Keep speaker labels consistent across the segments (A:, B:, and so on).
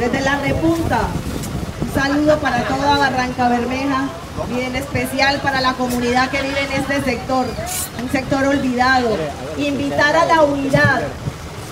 A: Desde la repunta, un saludo para toda Barranca Bermeja y en especial para la comunidad que vive en este sector, un sector olvidado. Invitar a la unidad,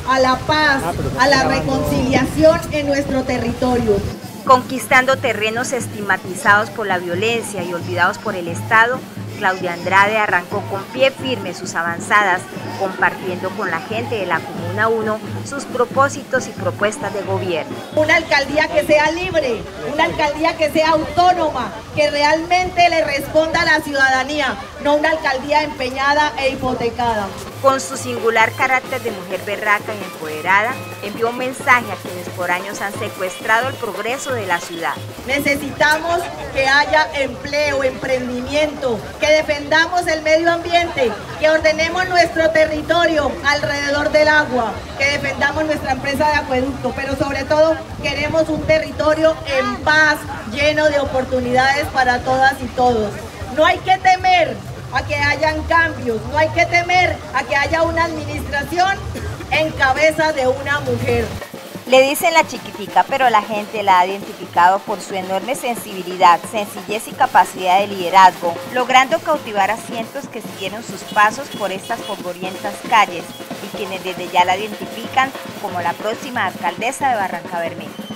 A: a la paz, a la reconciliación en nuestro territorio.
B: Conquistando terrenos estigmatizados por la violencia y olvidados por el Estado, Claudia Andrade arrancó con pie firme sus avanzadas, compartiendo con la gente de la Comuna 1 sus propósitos y propuestas de gobierno.
A: Una alcaldía que sea libre, una alcaldía que sea autónoma, que realmente le responda a la ciudadanía, no una alcaldía empeñada e hipotecada.
B: Con su singular carácter de mujer berraca y empoderada, envió un mensaje a quienes por años han secuestrado el progreso de la ciudad.
A: Necesitamos que haya empleo, emprendimiento, que defendamos el medio ambiente, que ordenemos nuestro territorio alrededor del agua, que defendamos nuestra empresa de acueducto, pero sobre todo queremos un territorio en paz, lleno de oportunidades para todas y todos. No hay que temer cambios, no hay que temer a que haya una administración en cabeza de una mujer.
B: Le dicen la chiquitica, pero la gente la ha identificado por su enorme sensibilidad, sencillez y capacidad de liderazgo, logrando cautivar a cientos que siguieron sus pasos por estas polvorientas calles y quienes desde ya la identifican como la próxima alcaldesa de Barranca Bermeja.